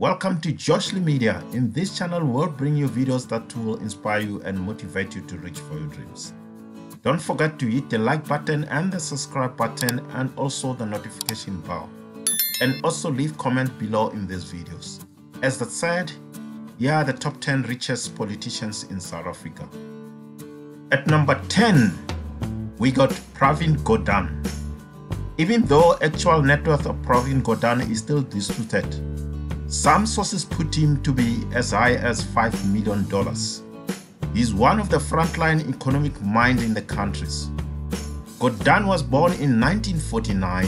Welcome to Jostle Media. In this channel, we'll bring you videos that will inspire you and motivate you to reach for your dreams. Don't forget to hit the like button and the subscribe button and also the notification bell. And also leave comment below in these videos. As that said, here are the top 10 richest politicians in South Africa. At number 10, we got Pravin Gordhan. Even though actual net worth of Pravin Gordhan is still disputed, some sources put him to be as high as $5 million. He's one of the frontline economic minds in the countries. Gordhan was born in 1949.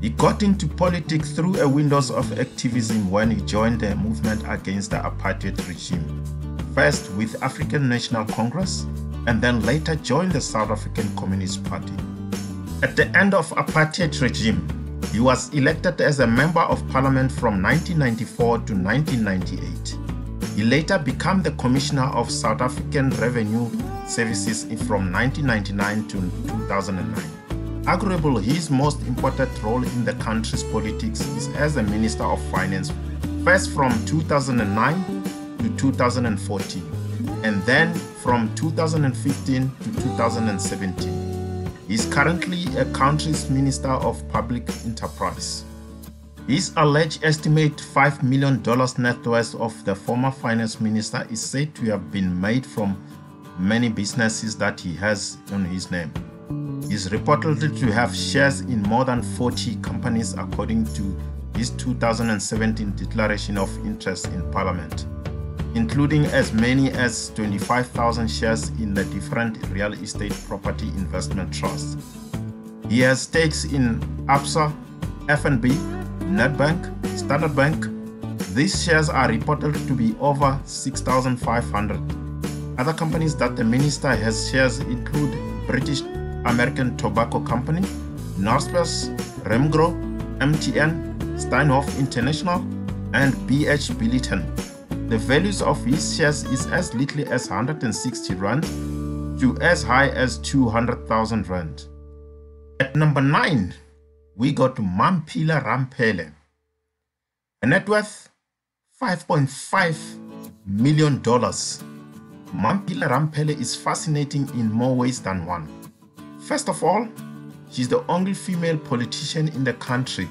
He got into politics through a windows of activism when he joined the movement against the apartheid regime, first with African National Congress and then later joined the South African Communist Party. At the end of apartheid regime, he was elected as a member of parliament from 1994 to 1998. He later became the Commissioner of South African Revenue Services from 1999 to 2009. Arguably, his most important role in the country's politics is as a Minister of Finance, first from 2009 to 2014 and then from 2015 to 2017. He is currently a country's Minister of Public Enterprise. His alleged estimate $5 million net worth of the former finance minister is said to have been made from many businesses that he has on his name. He is reported to have shares in more than 40 companies according to his 2017 Declaration of Interest in Parliament including as many as 25,000 shares in the different real estate property investment trusts. He has stakes in Absa, FNB, Nedbank, Standard Bank. These shares are reported to be over 6,500. Other companies that the minister has shares include British American Tobacco Company, Naspers, Remgro, MTN, Steinhoff International, and BHP Billiton. The values of his shares is as little as 160 rand to as high as 200,000 rand. At number 9, we got Mamphela Ramphele. A net worth $5.5 million. Mamphela Ramphele is fascinating in more ways than one. First of all, she's the only female politician in the country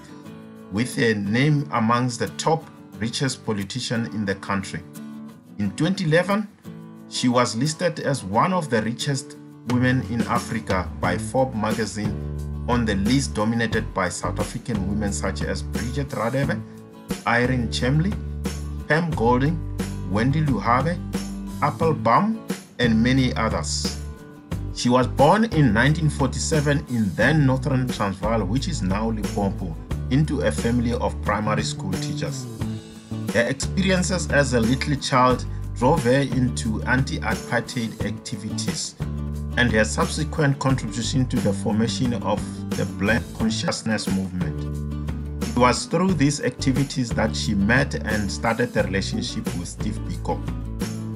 with a name amongst the top richest politician in the country. In 2011, she was listed as one of the richest women in Africa by Forbes magazine on the list dominated by South African women such as Bridget Radebe, Irene Charnley, Pam Golding, Wendy Luhabe, Appelbaum, and many others. She was born in 1947 in then Northern Transvaal, which is now Limpopo, into a family of primary school teachers. Her experiences as a little child drove her into anti apartheid activities, and her subsequent contribution to the formation of the Black Consciousness Movement. It was through these activities that she met and started a relationship with Steve Biko.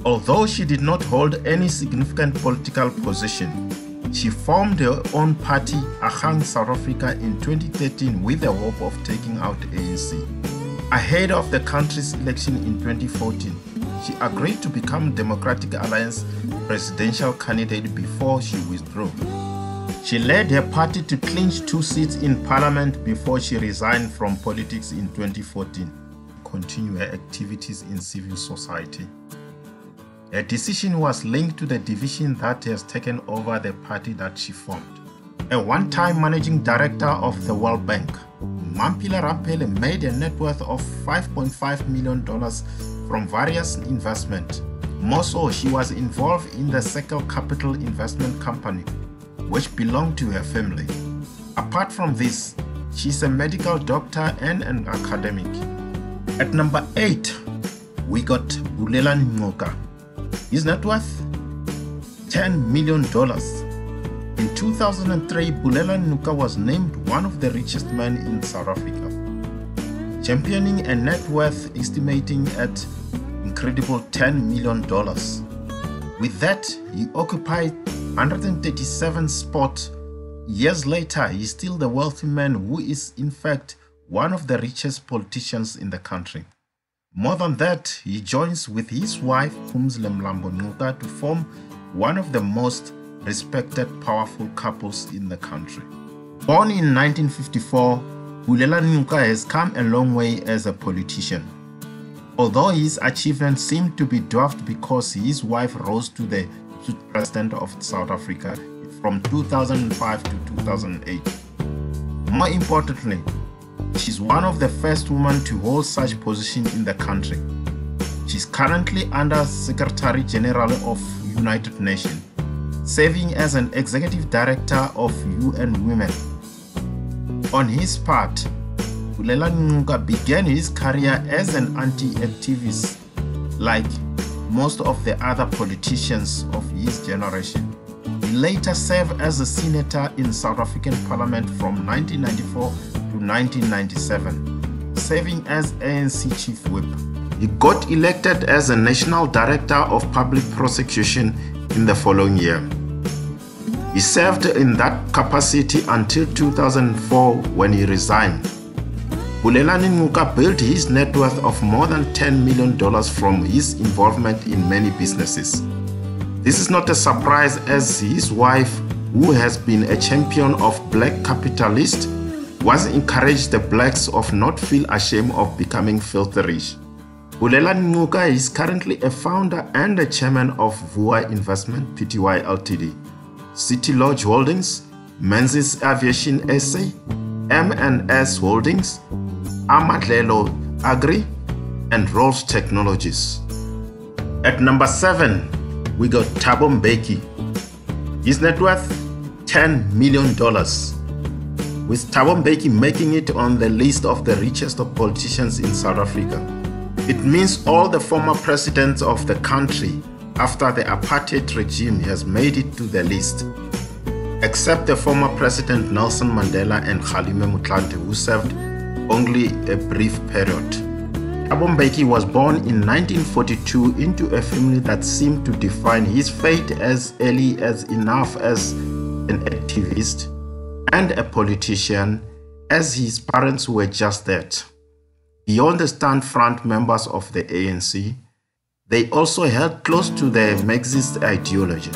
Although she did not hold any significant political position, she formed her own party, Agang South Africa, in 2013 with the hope of taking out ANC. Ahead of the country's election in 2014, she agreed to become Democratic Alliance presidential candidate before she withdrew. She led her party to clinch two seats in parliament before she resigned from politics in 2014 continue her activities in civil society. Her decision was linked to the division that has taken over the party that she formed. A one-time managing director of the World Bank, Mamphela Ramphele made a net worth of $5.5 million from various investments. More so, she was involved in the Circle Capital Investment Company, which belonged to her family. Apart from this, she's a medical doctor and an academic. At number 8, we got Bulelani Ngcuka. His net worth $10 million. In 2003, Bulelani Ngcuka was named one of the richest men in South Africa, championing a net worth estimating at incredible $10 million. With that, he occupied 137 spot. Years later, he's still the wealthy man who is in fact one of the richest politicians in the country. More than that, he joins with his wife Phumzile Mlambo Ngcuka to form one of the most respected powerful couples in the country. Born in 1954, Bulelani Ngcuka has come a long way as a politician. Although his achievements seem to be dwarfed because his wife rose to the president of South Africa from 2005 to 2008. More importantly, she's one of the first women to hold such position in the country. She's currently under Secretary General of United Nations, serving as an executive director of UN Women. On his part, Bulelani Ngcuka began his career as an anti-activist like most of the other politicians of his generation. He later served as a senator in South African Parliament from 1994 to 1997, serving as ANC chief whip. He got elected as a national director of public prosecution in the following year. He served in that capacity until 2004 when he resigned. Bulelani Ngcuka built his net worth of more than $10 million from his involvement in many businesses. This is not a surprise as his wife, who has been a champion of black capitalists, was encouraged the blacks of not feel ashamed of becoming filthy rich. Bulelani Ngcuka is currently a founder and a chairman of Vuwa Investment Pty Ltd. City Lodge Holdings, Menzies Aviation SA, M&S Holdings, Amadlelo Agri, and Rolls Technologies. At number 7, we got Thabo Mbeki. His net worth $10 million. With Thabo Mbeki making it on the list of the richest of politicians in South Africa. It means all the former presidents of the country after the apartheid regime has made it to the list, except the former President Nelson Mandela and Kgalema Motlanthe who served only a brief period. Thabo Mbeki was born in 1942 into a family that seemed to define his fate as early as enough as an activist and a politician, as his parents were just that. Beyond the stand front members of the ANC, they also held close to the Marxist ideology.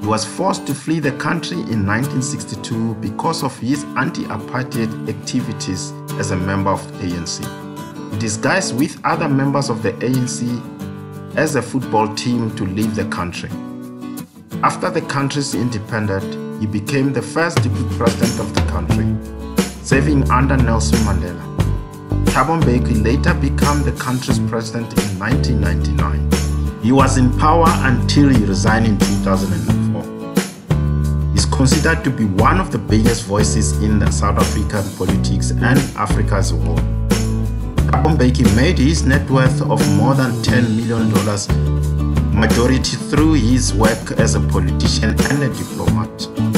He was forced to flee the country in 1962 because of his anti-apartheid activities as a member of the ANC. He disguised with other members of the ANC as a football team to leave the country. After the country's independence, he became the first deputy president of the country, serving under Nelson Mandela. Thabo Mbeki later became the country's president in 1999. He was in power until he resigned in 2004. He's considered to be one of the biggest voices in South African politics and Africa as a whole. Thabo Mbeki made his net worth of more than $10 million, majority through his work as a politician and a diplomat.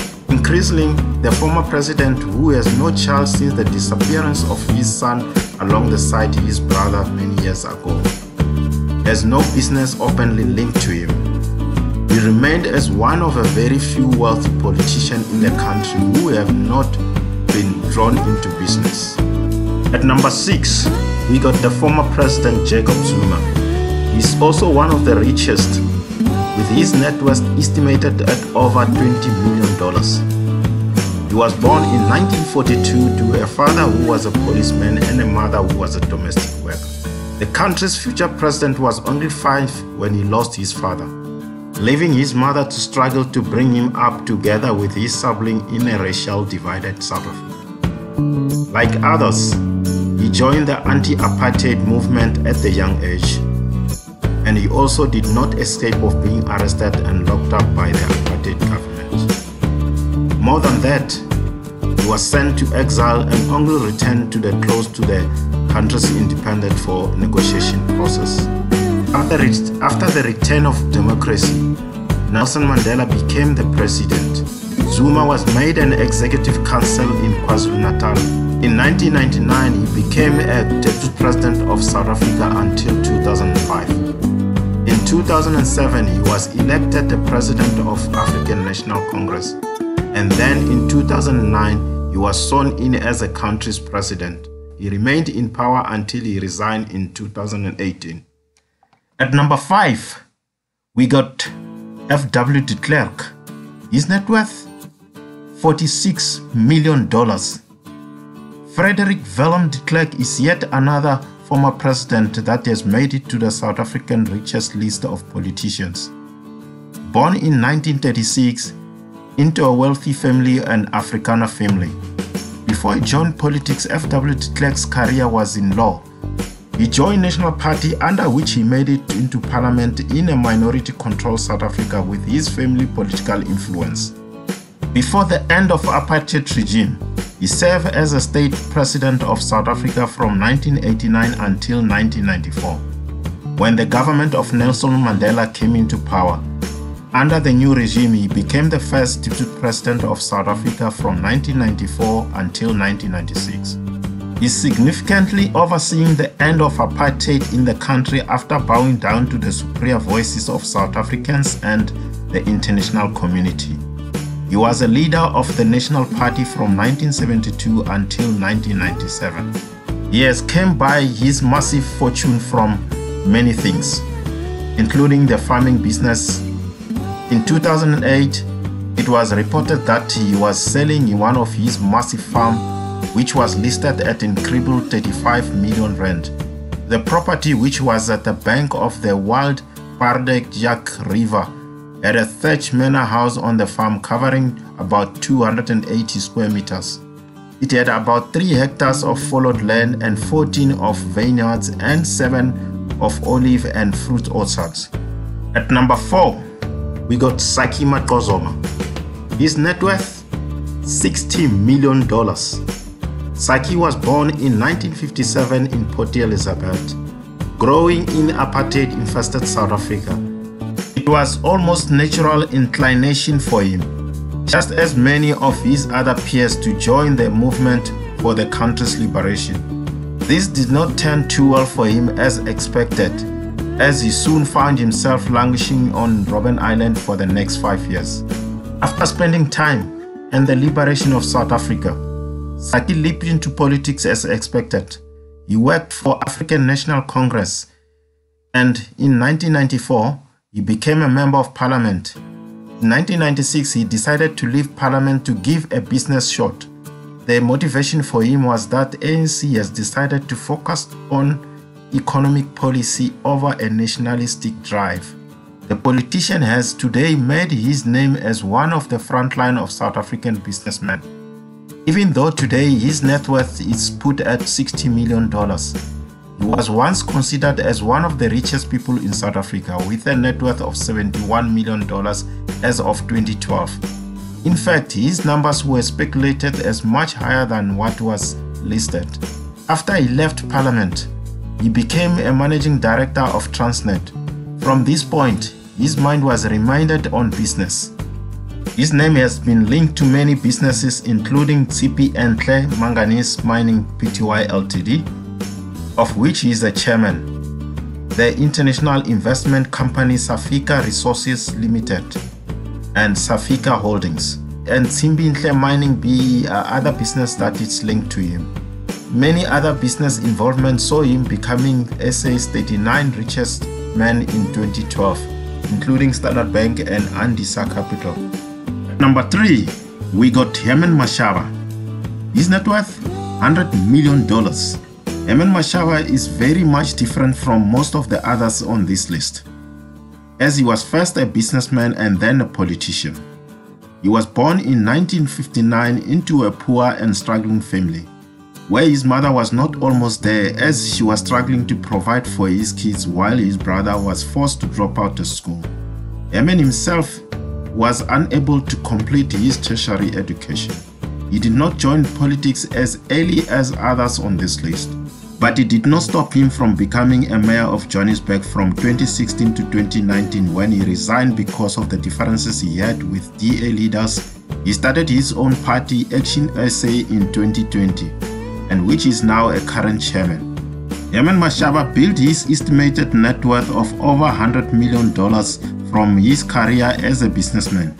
Increasingly, the former president, who has no child since the disappearance of his son alongside his brother many years ago, has no business openly linked to him. He remained as one of a very few wealthy politicians in the country who have not been drawn into business. At number 6, we got the former president Jacob Zuma. He's also one of the richest, with his net worth estimated at over $20 million. He was born in 1942 to a father who was a policeman and a mother who was a domestic worker. The country's future president was only five when he lost his father, leaving his mother to struggle to bring him up together with his sibling in a racial divided South Africa. Like others, he joined the anti-apartheid movement at a young age, and he also did not escape of being arrested and locked up by the apartheid government. More than that, he was sent to exile and only returned to the close to the country's independence for negotiation process. After, after the return of democracy, Nelson Mandela became the president. Zuma was made an executive council in KwaZulu-Natal. In 1999, he became a deputy president of South Africa until 2005. In 2007, he was elected the president of African National Congress and then in 2009 he was sworn in as the country's president, he remained in power until he resigned in 2018. At number 5, we got F.W. de Klerk. His net worth $46 million. Frederick Willem de Klerk is yet another former president that has made it to the South African richest list of politicians. Born in 1936 into a wealthy family and Afrikaner family. Before he joined politics, F.W. de Klerk's career was in law. He joined National Party under which he made it into parliament in a minority-controlled South Africa with his family political influence. Before the end of apartheid regime, he served as a state president of South Africa from 1989 until 1994. When the government of Nelson Mandela came into power, under the new regime, he became the first deputy president of South Africa from 1994 until 1996. He significantly overseeing the end of apartheid in the country after bowing down to the superior voices of South Africans and the international community. He was a leader of the National Party from 1972 until 1997. He has came by his massive fortune from many things, including the farming business in 2008, it was reported that he was selling one of his massive farm which was listed at incredible 35 million rand. The property which was at the bank of the wild Paardekraal River had a thatched manor house on the farm covering about 280 square meters. It had about 3 hectares of followed land and 14 of vineyards and 7 of olive and fruit orchards. At number 4, we got Saki Macozoma. His net worth $60 million. Saki was born in 1957 in Port Elizabeth, growing in apartheid infested South Africa. It was almost natural inclination for him, just as many of his other peers, to join the movement for the country's liberation. This did not turn too well for him as expected as he soon found himself languishing on Robben Island for the next five years. After spending time and the liberation of South Africa, Saki leaped into politics as expected. He worked for African National Congress and in 1994 he became a member of parliament. In 1996 he decided to leave parliament to give a business shot. The motivation for him was that ANC has decided to focus on economic policy over a nationalistic drive. The politician has today made his name as one of the frontline of South African businessmen. Even though today his net worth is put at $60 million, he was once considered as one of the richest people in South Africa with a net worth of $71 million as of 2012. In fact, his numbers were speculated as much higher than what was listed. After he left parliament, he became a managing director of Transnet. From this point, his mind was reminded on business. His name has been linked to many businesses including Tshipi Enhle Manganese Mining Pty Ltd, of which he is the chairman, the international investment company Safika Resources Limited, and Safika Holdings, and Tsimbi Enhle Mining be other business that is linked to him. Many other business involvement saw him becoming SA's 39 richest man in 2012, including Standard Bank and Andisa Capital. Number 3, we got Herman Mashaba. His net worth $100 million. Herman Mashaba is very much different from most of the others on this list, as he was first a businessman and then a politician. He was born in 1959 into a poor and struggling family where his mother was not almost there as she was struggling to provide for his kids while his brother was forced to drop out of school. Herman himself was unable to complete his tertiary education. He did not join politics as early as others on this list, but it did not stop him from becoming a mayor of Johannesburg from 2016 to 2019 when he resigned because of the differences he had with DA leaders. He started his own party Action SA in 2020 and which is now a current chairman. Herman Mashaba built his estimated net worth of over $100 million from his career as a businessman.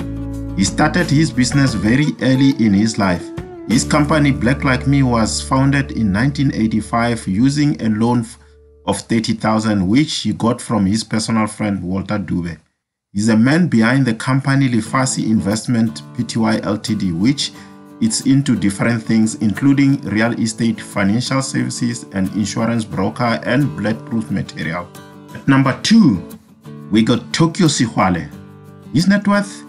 He started his business very early in his life, His company Black Like Me was founded in 1985 using a loan of 30,000 which he got from his personal friend Walter Dube. He's a man behind the company Lephatsi Investment Pty Ltd which it's into different things including real estate, financial services and insurance broker and bulletproof material. At number 2, we got Tokyo Sexwale. His net worth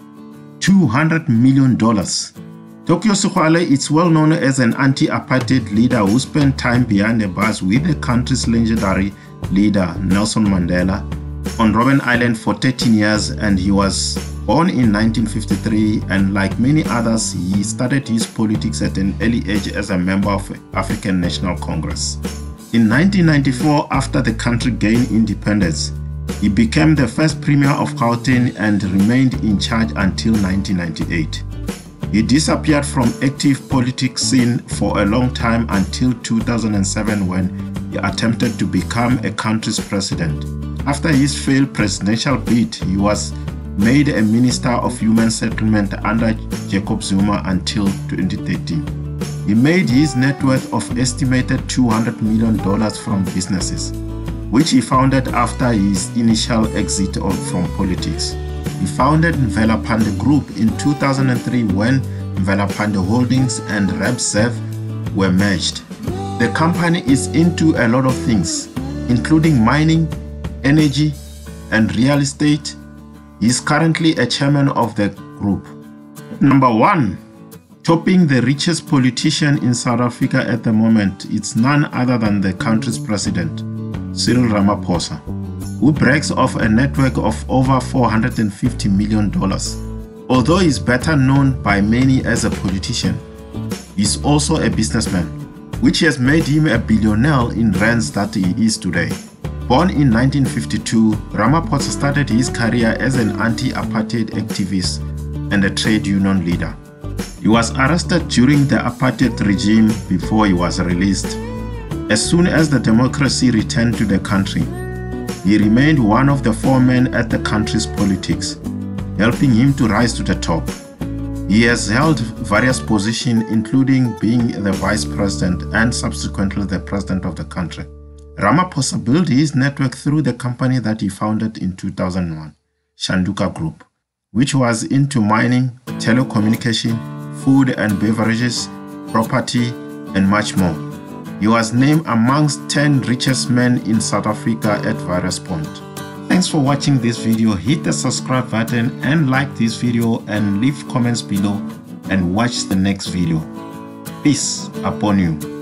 $200 million. Tokyo Sexwale is well known as an anti-apartheid leader who spent time behind the bars with the country's legendary leader Nelson Mandela on Robben Island for 13 years and he was born in 1953 and like many others he started his politics at an early age as a member of African National Congress. In 1994 after the country gained independence he became the first premier of Gauteng and remained in charge until 1998. He disappeared from active politics scene for a long time until 2007 when he attempted to become a country's president. After his failed presidential bid, he was made a Minister of Human Settlement under Jacob Zuma until 2013. He made his net worth of estimated $200 million from businesses, which he founded after his initial exit from politics. He founded Mvelaphanda Group in 2003 when Mvelaphanda Holdings and RebServe were merged. The company is into a lot of things, including mining, energy, and real estate. He is currently a chairman of the group. Number one, topping the richest politician in South Africa at the moment, it's none other than the country's president, Cyril Ramaphosa who brags of a network of over $450 million. Although he's better known by many as a politician, he's also a businessman, which has made him a billionaire in rands that he is today. Born in 1952, Ramaphosa started his career as an anti-apartheid activist and a trade union leader. He was arrested during the apartheid regime before he was released. As soon as the democracy returned to the country, he remained one of the four men at the country's politics, helping him to rise to the top. He has held various positions including being the vice president and subsequently the president of the country. Ramaphosa built his network through the company that he founded in 2001, Shanduka Group, which was into mining, telecommunication, food and beverages, property, and much more. He was named amongst 10 richest men in South Africa at various points. Thanks for watching this video. Hit the subscribe button and like this video and leave comments below and watch the next video. Peace upon you.